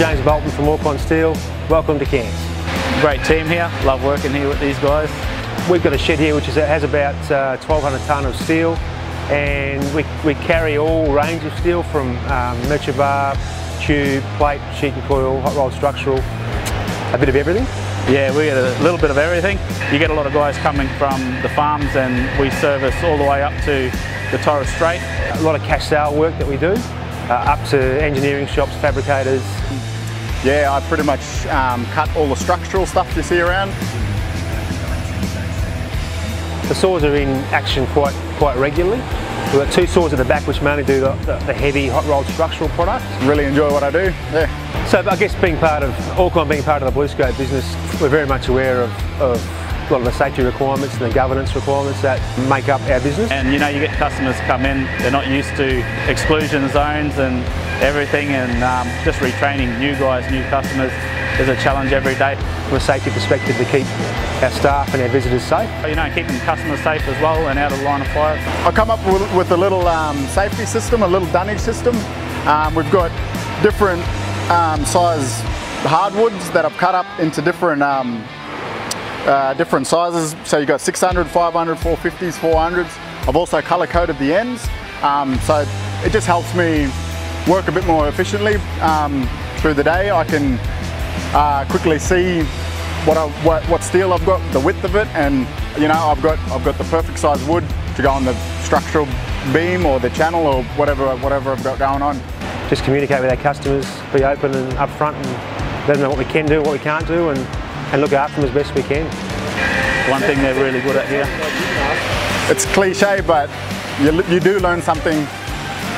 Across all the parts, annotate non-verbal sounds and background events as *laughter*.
James Bolton from Orrcon Steel. Welcome to Cairns. Great team here, love working here with these guys. We've got a shed here which is, has about uh, 1200 tonne of steel and we, we carry all range of steel from um, merchant bar, tube, plate, sheet and coil, hot rolled structural, a bit of everything. Yeah, we get a little bit of everything. You get a lot of guys coming from the farms and we service all the way up to the Torres Strait. A lot of cash sale work that we do, uh, up to engineering shops, fabricators. Yeah, I pretty much um, cut all the structural stuff you see around. The saws are in action quite quite regularly. We've got two saws at the back which mainly do the, the, the heavy hot rolled structural products. Really enjoy what I do, yeah. So I guess being part of, Orrcon being part of the BlueScope business, we're very much aware of, of a lot of the safety requirements and the governance requirements that make up our business. And you know, you get customers come in, they're not used to exclusion zones and everything and um, just retraining new guys, new customers is a challenge every day. From a safety perspective to keep our staff and our visitors safe. You know, keeping customers safe as well and out of line of fire. I come up with, with a little um, safety system, a little dunnage system. Um, we've got different um, size hardwoods that I've cut up into different um, uh, different sizes. So you've got 600, 500, 450s, 400s. I've also color coded the ends. Um, so it just helps me work a bit more efficiently um, through the day. I can uh, quickly see what, I, what, what steel I've got, the width of it, and you know I've got I've got the perfect size wood to go on the structural beam or the channel or whatever whatever I've got going on. Just communicate with our customers, be open and upfront, and let them know what we can do, what we can't do, and, and look after them as best we can. One thing they're really good at here. It's cliche, but you, you do learn something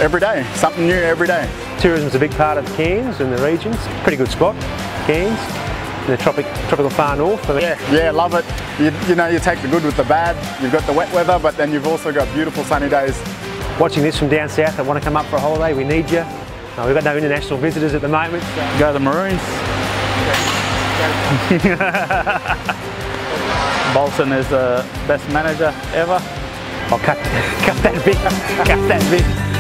every day, something new every day. Tourism's a big part of Cairns and the regions. Pretty good spot, Cairns. In the tropic, tropical far north. Yeah, yeah, love it. You, you know, you take the good with the bad. You've got the wet weather, but then you've also got beautiful sunny days. Watching this from down south I want to come up for a holiday, we need you. No, we've got no international visitors at the moment. So. Go to the Maroons. *laughs* Bolton is the best manager ever. I'll cut, *laughs* cut that bit, cut that bit.